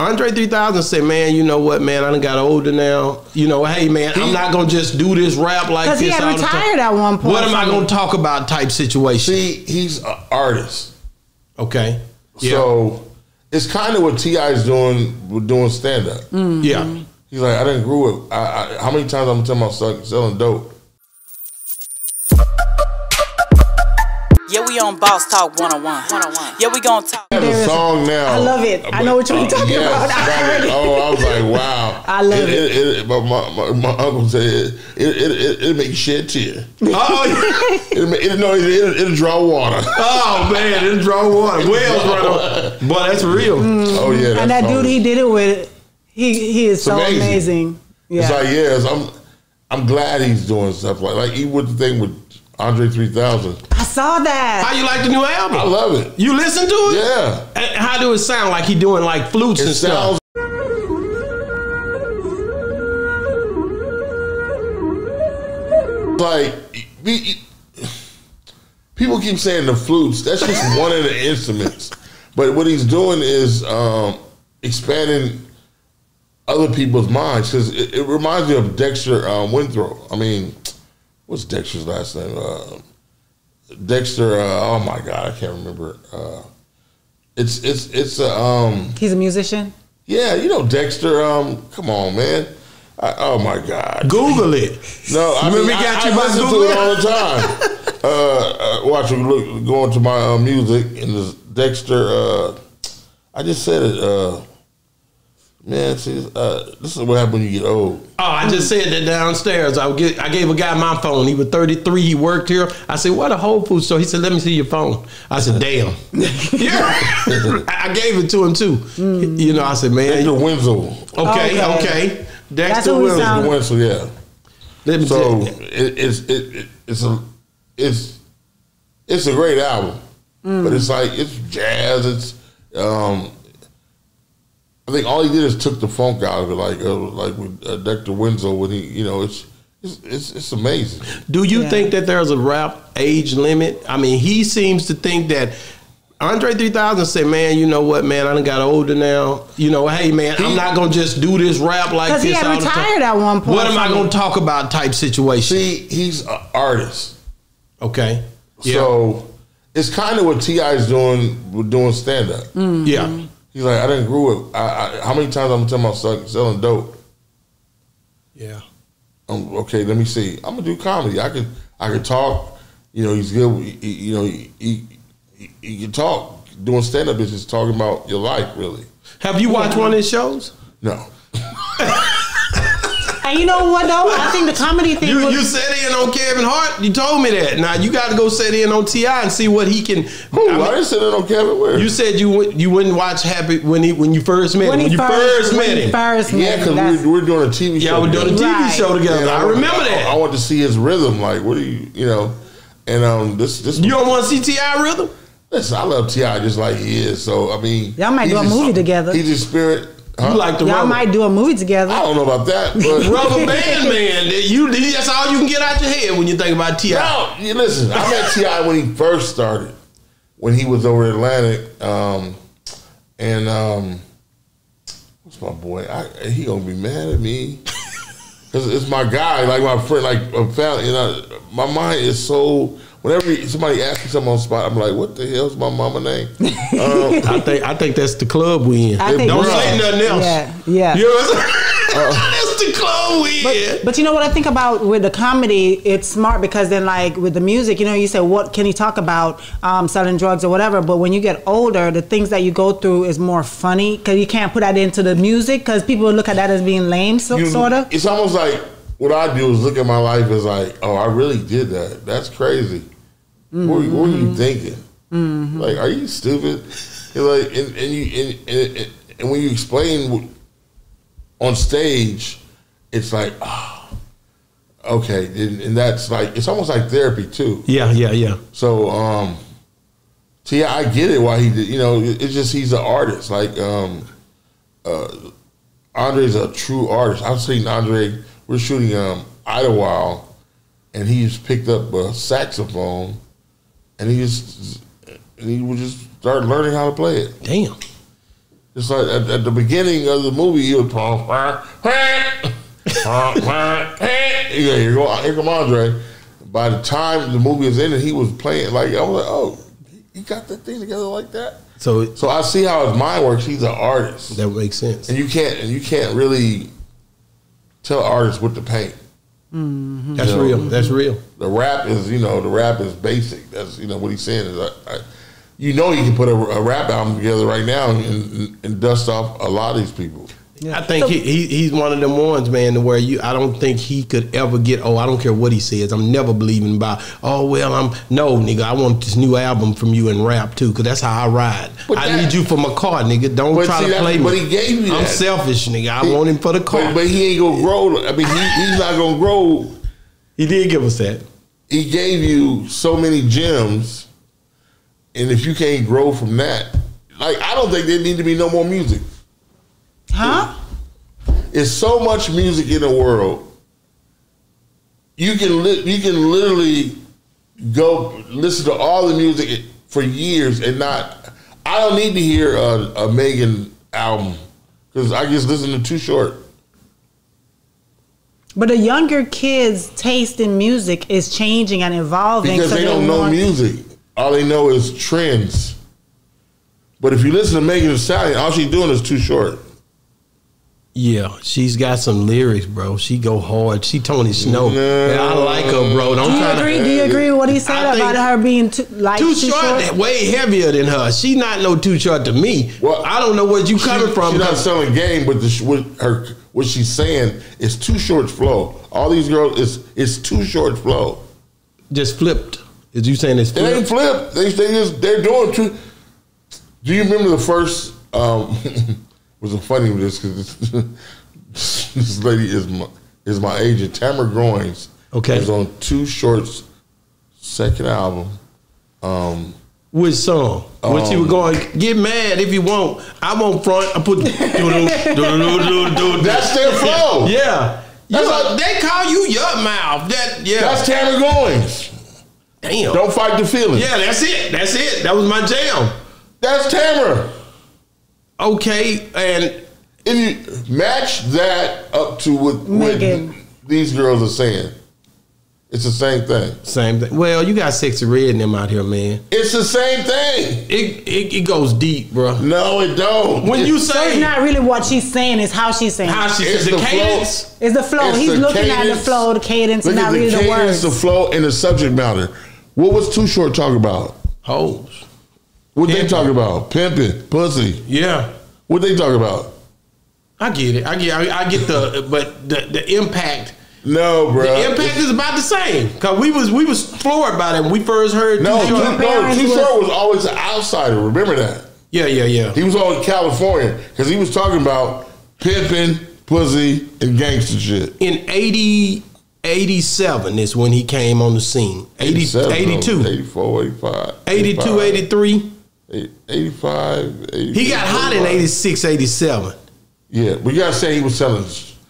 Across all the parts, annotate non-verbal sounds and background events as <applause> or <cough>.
Andre 3000 said, "Man, you know what, man? I done got older now. You know, hey, man, I'm not gonna just do this rap like Because this he had all retired at one point. What am I gonna talk about? Type situation. See, he's an artist. Okay. Yeah. So it's kind of what T.I. is doing with doing stand up. Mm-hmm. yeah. He's like, I didn't grow up. I, I, how many times I'm telling myself selling dope? Yeah, we on Boss Talk 101. 101. Yeah, we gonna talk. I have a song now. I love it. I know what you're uh, talking yes, about. I heard it. Oh, I was like, wow. <laughs> I love it. it, it but my, my, my uncle said it, it, it, it, it'll make you shed tear. <laughs> Oh, <laughs> It'll, it, no, it, it'll, it'll draw water. oh man, it draw water. Wells right on. Boy, that's real. oh, yeah. Mm. and that dude is- he did it with, he he is so amazing. amazing. Yeah. It's like, yes, I'm I'm glad he's doing stuff like like even with the thing with Andre 3000. I saw that. How you like the new album? I love it. You listen to it? Yeah. And How do it sound? Like he doing like flutes It and sounds stuff. like we- people keep saying the flutes. That's just <laughs> one of the instruments. But what he's doing is um, expanding other people's minds because it, it reminds me of Dexter um, Winthrop. I mean, what's Dexter's last name? Uh, Dexter. Uh, oh my God, I can't remember. Uh, it's it's it's a um, He's a musician. yeah, you know Dexter. Um, come on, man. I, oh my God. Google it. No, I mean, we got I, you I by listen to Google? it all the time. <laughs> uh, uh, watching, look, going to my uh, music and this Dexter. Uh, I just said it. Uh, man, see, uh, this is what happens when you get old. Oh, I just said that downstairs. I get, I gave a guy my phone. He was 33. He worked here. I said, "What a Whole Foods store?" He said, "Let me see your phone." I said, <laughs> "Damn." yeah, <laughs> I I gave it to him too. You know, I said, "Man, Dexter Winslow. okay, Okay. okay." That's Dexter what we Wilson. sound- Winslow, yeah. Let me So tell you. it, it's it, it, it's a it's it's a great album, but it's like it's jazz. It's um, I think all he did is took the funk out of it, like uh, like with uh, Dexter Winslow when he you know it's it's it's, it's amazing. Do you Yeah. think that there's a rap age limit? I mean, he seems to think that Andre 3000 said, "Man, you know what, man? I done got older now. You know, hey, man, I'm not gonna just do this rap like Because this he had all retired at one point. What am I gonna talk about? Type situation. See, he's an artist, Okay. Yeah. so it's kind of what T.I. is doing with doing stand up. yeah. He's like, I didn't grow up. I, I, how many times I'm telling myself selling dope? Yeah. um, okay, let me see. I'm gonna do comedy. I could I could talk. You know, he's good. He, he- you know, he, he, he, he can talk. Doing stand up is just talking about your life, really. Have you watched one of his shows? No, And you know what though? I think the comedy thing. You was- you set in on Kevin Hart. You told me that. Now you got to go set in on T.I. and see what he can. Who? I I, mean, didn't say that on Kevin. Where? you said you wou- you wouldn't watch Happy when he when you first met him. When, he you first, when met he him. First yeah, because that's- we, we're doing a TV show. Y'all were doing a together. TV Right. show together. And I want- remember I, that. I, want to see his rhythm. Like, what do you, you know? And um, this this. you don't want to see T.I. rhythm? listen, I love T.I. just like he is. So I mean, Y'all might do a just- movie together. He's his spirit. Huh? You like the Y'all rubber, might do a movie together. I don't know about that, but <laughs> rubber band man? That You that's all you can get out your head when you think about Ti. No, you listen. I met T.I. when he first started, when he was over at Atlantic, um, and um, what's my boy? I, he gonna be mad at me <laughs> because it's my guy, like my friend, like a family. You know, my mind is so. Whenever somebody asks me something on the spot, I'm like, "What the hell's my mama name?" Um, <laughs> I think I think that's the club we in. I Don't so. say nothing else. Yeah, yeah. You know what I'm <laughs> saying? <laughs> that's the club we in. But, but you know what I think about with the comedy, it's smart because then like with the music, you know, you say what can he talk about, um, selling drugs or whatever. But when you get older, the things that you go through is more funny because you can't put that into the music because people look at that as being lame, so, you- sort of. It's almost like what I do is look at my life as like, oh, I really did that. That's crazy. What, were you- what were you thinking? Like, are you stupid? It's like, and, and you and, and, and when you explain on stage, it's like, oh, okay, and, and that's like it's almost like therapy too. Yeah, yeah, yeah. So, um, see, I get it why he did. You know, it's just he's an artist. Like, um, uh, Andre's a true artist. I've seen Andre. We're shooting um, Idlewild, and he just picked up a saxophone, and he just and he would just start learning how to play it. Damn. It's like at, at the beginning of the movie, he was <laughs> <laughs> yeah, here go here come Andre. By the time the movie was ended, he was playing like I was like, oh, he got that thing together like that. So So I see how his mind works. He's an artist, that makes sense. and you can't and you can't really tell artists what to paint. Mm-hmm. That's you know, real. That's real. The rap is, you know, the rap is basic. That's you know what he's saying is, I, I, you know, you can put a, a rap album together right now and, and, and dust off a lot of these people. I think he, he he's one of them ones, man, to where you I don't think he could ever get oh I don't care what he says I'm never believing about oh well I'm no nigga I want this new album from you and rap too because that's how I ride I that- need you for my car nigga don't try see, to play me but he gave you I'm that. selfish nigga I want him for the car But, but he ain't gonna grow. I mean, he, he's not gonna grow. he did give us that He gave you so many gems, and if you can't grow from that, like I don't think there need to be no more music. It's so much music in the world. You can li- you can literally go listen to all the music for years and not. I don't need to hear a, a Megan album because I just listen to Too Short. But the younger kids' taste in music is changing and evolving. because so they don't know music. All they know is trends. But if you listen to Megan Thee Stallion, all she's doing is Too Short. Yeah she's got some lyrics bro she go hard she Tony Snow No. Yeah, I like her bro don't Do you try to agree? Do you agree with what he said I about her being too like Too too short, short? way heavier than her. She not no too short to me. Well, I don't know where you coming She- from. She's not selling game, but the, what her what she's saying is Too short flow. All these girls is it's Too Short flow. just flipped. Is you saying it's It ain't flipped? flipped. They they just they're doing too. Do you remember the first? Um, <laughs> was funny with this because <laughs> this lady is my is my agent. Tamara Groins. Okay. is on Too Short's second album. Um, Which song? when she Um, was going, get mad if you want. I won't front. I put. <laughs> That's their flow. Yeah. That's like- they call you your mouth. That yeah. That's Tamara Groins. Damn. Don't fight the feelings. Yeah, that's it. That's it. That was my jam. That's Tamara. Okay, and If you match that up to what, what these girls are saying, it's the same thing. same thing. Well, you got Sexyy Red in them out here, man. It's the same thing. It it, it goes deep, bro. No, it don't. When you It's- So it's say not really what she's saying; it's how she's saying. how she It's said the, the flow. cadence. it's the flow. It's He's the looking at the flow, the cadence, look and not the reading the cadence, words. the flow, and the subject matter. What was Too Short talking about? Hoes. What they Pimping. talking about? Pimping, pussy. Yeah. What they talking about? I get it. I get. I, I get the. But the the impact. No, bro. The impact is about the same. Cause we was we was floored by that when we first heard. no, Too Too, Short. no, parents Too was- Short was always an outsider. Remember that. Yeah, yeah, yeah. He was on California because he was talking about pimping, pussy, and gangster shit. In 80, 87 is when he came on the scene. 80, 87, 82. 84, 85. 82, 83. 85, 80, He got hot in 86, 87 Yeah, but you gotta say he was selling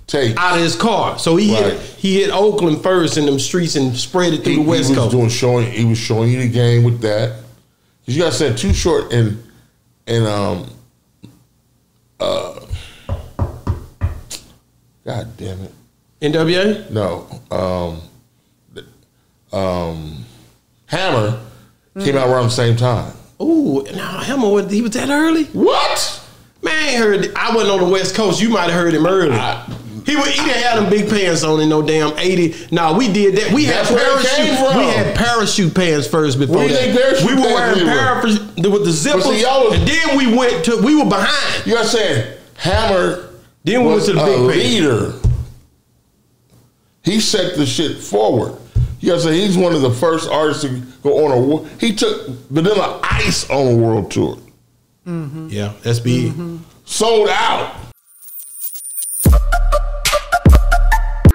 tape. out of his car. So he Right. hit he hit Oakland first in them streets and spread it through He, the he West was Coast. doing showing. He was showing you the game with that. 'Cause you gotta say too short and and um uh. God damn it! NWA? No, um, um, Hammer came out around the same time. Ooh, no, Hammer, he was that early? What? Man, I heard. I wasn't on the West Coast. You might have heard him early. I- he would, he didn't have them big pants on in no damn eighty. No, we did that. We That's had where it came parachute. from. We had parachute pants first before you that. parachute we were pants wearing we parachute with the zippers, see, was- and then we went to. We were behind. You gotta say Hammer. Then we was went to the big pants. leader. He set the shit forward. You gotta say he's one of the first artists to go on a. wo- He took Vanilla Ice on a world tour, mm-hmm. Yeah, that's big. Mm-hmm. sold out.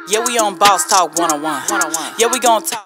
Yeah, we on Boss Talk 101. 101. Yeah, we gon' talk.